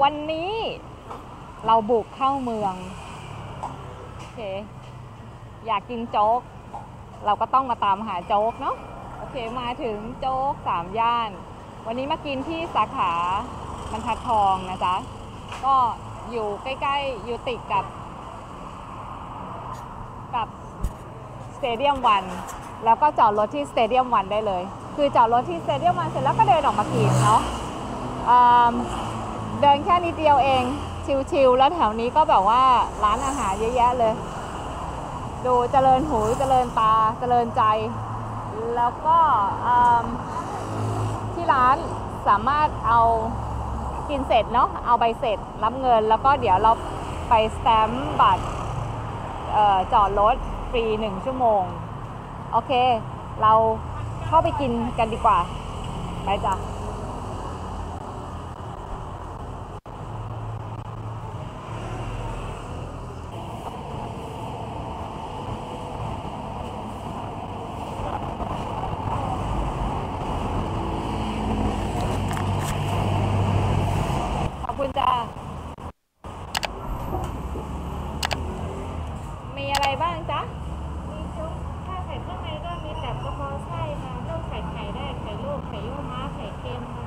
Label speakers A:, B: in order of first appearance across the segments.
A: วันนี้เราบุกเข้าเมืองโอเคอยากกินโจ๊ก เราก็ต้องมาตามหาโจ๊กเนาะโอเคมาถึงโจ๊กสามย่าน วันนี้มากินที่สาขาบรรทัดทองนะจ๊ะ ก็อยู่ใกล้ๆ อยู่ติดกับ กับ Stadium One แล้วก็จอดรถที่ Stadium One ได้เลย คือจอดรถที่ Stadium One เสร็จแล้วก็เดินออกมากินเนาะอืม เดินแค่นิดเดียวเอง ชิวๆแล้วแถวนี้ก็แบบว่าร้านอาหารเยอะแยะเลย ดูเจริญหูเจริญตาเจริญใจ แล้วก็ที่ร้านสามารถเอากินเสร็จเนาะเอาใบเสร็จรับเงิน แล้วก็เดี๋ยวเราไปสแตมป์บัตรจอดรถฟรีหนึ่งชั่วโมง โอเค เราเข้าไปกินกันดีกว่า ไปจ้ะ ขอบคุณจ้า มีอะไร บ้างจ๊ะ
B: มีจุ๊บถ้าใส่เครื่องในก็มีแบบกระเพาะไส้ค่ะลูกใส่ไข่ได้ไข่ลูกไข่ยูม้าไข่เค็มค่ะ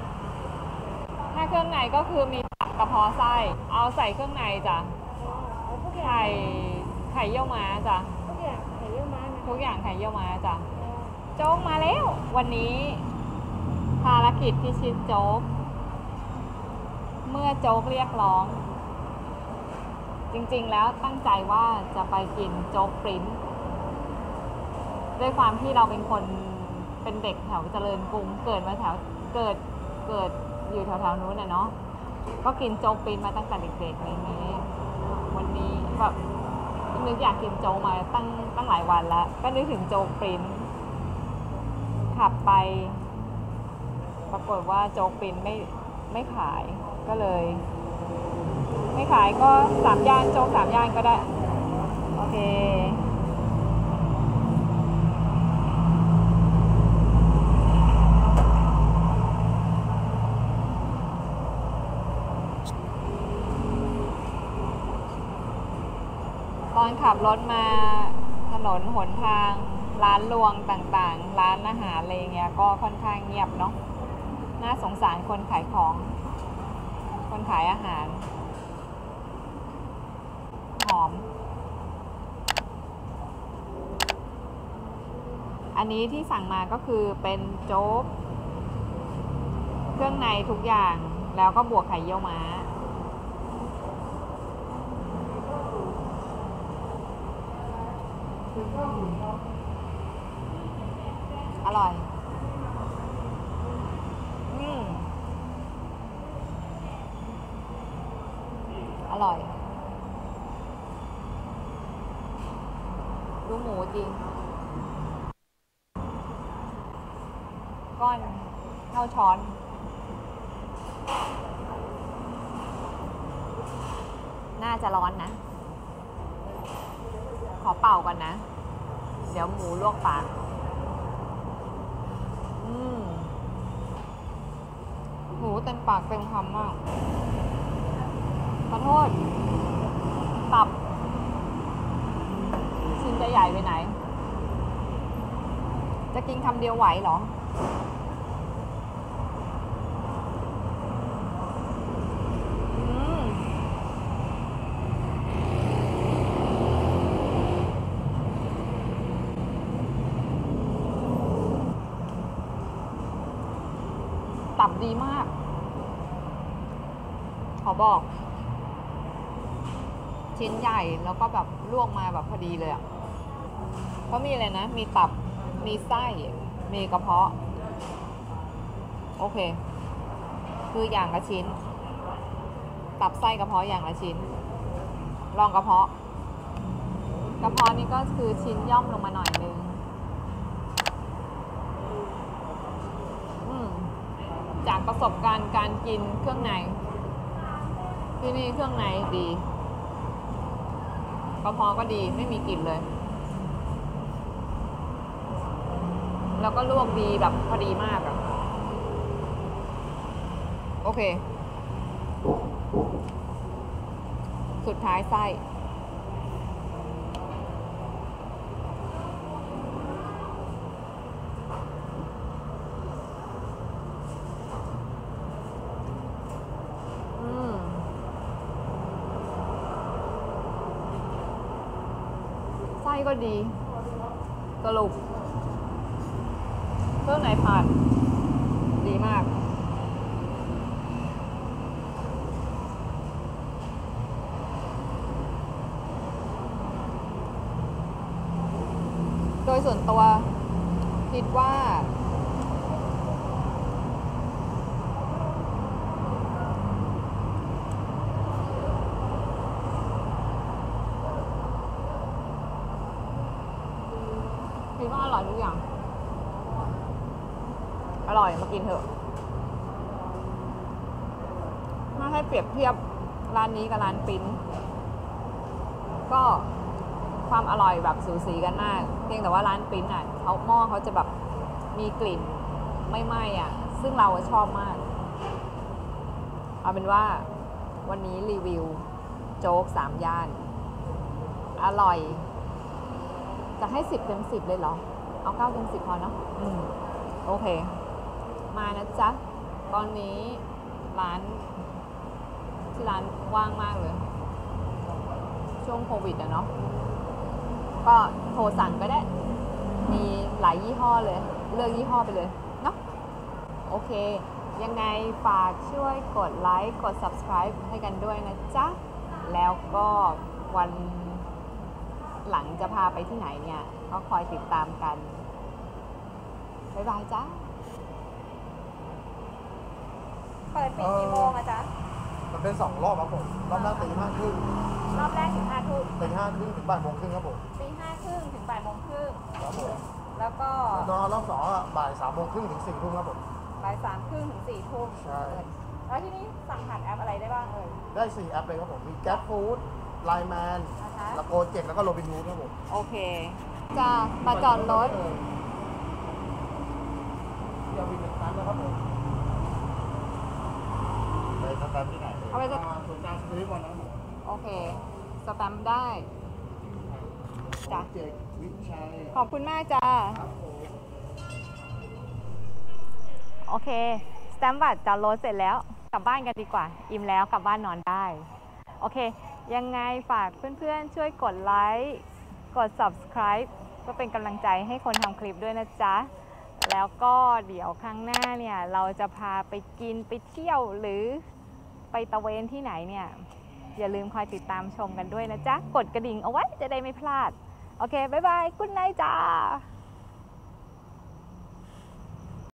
A: ถ้าเครื่องในก็คือมีตับกระเพาะไส้ เอาใส่เครื่องในจ้ะ
B: เอาทุกอย่า
A: ไข่
B: ง
A: ไข่เยี่ยวม้าจ้ะ
B: ทุกอย่างไข่ยูม้านะ
A: ทุกอย่างไข่เยี่ยวม้าจ้ะโจ๊กมาแล้ว วันนี้ภารกิจพิชิตโจ๊ก เมื่อโจ๊กเรียกร้อง จริงๆ แล้วตั้งใจว่าจะไปกินโจ๊กปริ้นด้วยความที่เราเป็นคนเป็นเด็กแถวเจริญกรุง เกิดมาแถวเกิดเกิดอยู่แถวๆนู้นน่ะเนาะก็กินโจ๊กปริ้นมาตั้งแต่เด็กๆอะไรอย่างนี้ วันนี้แบบนึกอยากกินโจ๊กมาตั้งตั้งหลายวันแล้วก็นึกถึงโจ๊กปริ้นขับไป ปรากฏว่าโจ๊กปริ้นไม่ไม่ขายก็เลย ไม่ขายก็สามย่านโจ๊กสามย่านก็ได้ โอเคตอนขับรถมาถนนหนทางร้านรวงต่างๆ ร้านอาหารอะไรเงี้ยก็ค่อนข้างเงียบเนาะน่าสงสารคนขายของ คนขายอาหาร หอม อันนี้ที่สั่งมาก็คือเป็นโจ๊กเครื่องในทุกอย่างแล้วก็บวกไข่เยี่ยวม้า อร่อย อืมอร่อย ดูหมูจริง ก้อนเท่าช้อนน่าจะร้อนนะ ขอเป่าก่อนนะ เดี๋ยวหมูลวกปากอืมหมูเต็มปากเต็มคำมาก ขอโทษ ตับ ชิ้นจะใหญ่ไปไหน จะกินคำเดียวไหวหรอม ตับ ดีมาก ขอบอก ชิ้นใหญ่แล้วก็แบบลวกมาแบบพอดีเลยอะ่ะเขามีอะไรนะ มีตับ มีไส้ มีกระเพาะ โอเค คืออย่างละชิ้น ตับไส้กระเพาะอย่างละชิ้น ลองกระเพาะ กระเพาะนี่ก็คือชิ้นย่อมลงมาหน่อยนึง อืม จากประสบการณ์การกินเครื่องใน ที่นี่เครื่องในดีกระเพาะก็ดีไม่มีกลิ่นเลย แล้วก็ลวกดีแบบพอดีมากอะโอเค สุดท้ายไส้ อืม ไส้ ก็ดี สรุปเครื่องไหนผ่าน ดีมาก โดยส่วนตัวคิดว่า คิดว่าอร่อยทุกอย่าง อร่อยมากินเถอะ ถ้าให้เปรียบเทียบร้านนี้กับร้านปิ้นก็ความอร่อยแบบสูสีกันมาก เพียงแต่ว่าร้านปิ้นอะเขาหม้อเขาจะแบบมีกลิ่นไม่ไหม้อะ ซึ่งเราชอบมาก เอาเป็นว่าวันนี้รีวิว โจ๊กสามย่าน อร่อย จะให้สิบเต็มสิบเลยเหรอ เอาเก้าเต็มสิบพอเนาะอืมโอเค มานะจ๊ะ ตอนนี้ร้านที่ร้านว่างมากเลย ช่วงโควิดอะเนาะก็โทรสั่งก็ได้ มีหลายยี่ห้อเลย เลือกยี่ห้อไปเลยเนาะโอเค ยังไงฝากช่วยกดไลค์ กด subscribe ให้กันด้วยนะจ๊ะ แล้วก็วัน หลังจะพาไปที่ไหนเนี่ย ก็คอยติดตามกัน บ๊ายบายจ้าเปิดปิดกี่โมงอะจ๊ะ
C: มันเป็นสองรอบครับผม รอบแรกตีห้าครึ่ง
A: รอบแรกถึงห้าทุ่ม
C: ตีห้าครึ่งถึงบ่ายโมงครึ่งครับผม
A: ตีห้าครึ่งถึงบ่ายโมงครึ่ง
C: ครับผม
A: แล้วก็
C: แล้วก็รอบสองอะบ่ายสามโมงครึ่งถึงสี่ทุ่มครับผม
A: บ่ายสามครึ่งถึงสี่ทุ่ม
C: ใช่
A: แล้วที่นี่สั่งผ่านแอปอะไรได้บ้างเอ่ย
C: ได้สี่แอปเลยครับผม มีแก๊ปฟู้ด ไลแมน
A: นะคะ
C: แล้วโกเจ็กแล้วก็โรบินฮูดครับผม
A: โอเค จะมาจอดรถ
C: เดี๋ยวมีหนึ่งตันนะครับผมไปสแตมป์ที่ไหน
A: เอาไปส
C: ศูนย์กลางสตรีทวันนะครับผม
A: โอเค สแตมป์ได้ จ้ะ
C: เจ็กวิชัย
A: ขอบคุณมากจ้า
C: ครับผม
A: โอเค สแตมป์บัตรจอดรถเสร็จแล้ว กลับบ้านกันดีกว่า อิ่มแล้วกลับบ้านนอนได้ โอเค ยังไงฝากเพื่อนๆ ช่วยกดไลค์กด subscribe ก็เป็นกำลังใจให้คนทำคลิปด้วยนะจ๊ะ แล้วก็เดี๋ยวครั้งหน้าเนี่ย เราจะพาไปกินไปเที่ยวหรือไปตะเวนที่ไหนเนี่ย อย่าลืมคอยติดตามชมกันด้วยนะจ๊ะ กดกระดิ่งเอาไว้จะได้ไม่พลาด โอเค บ๊ายบายกุ๊ดไนจ้า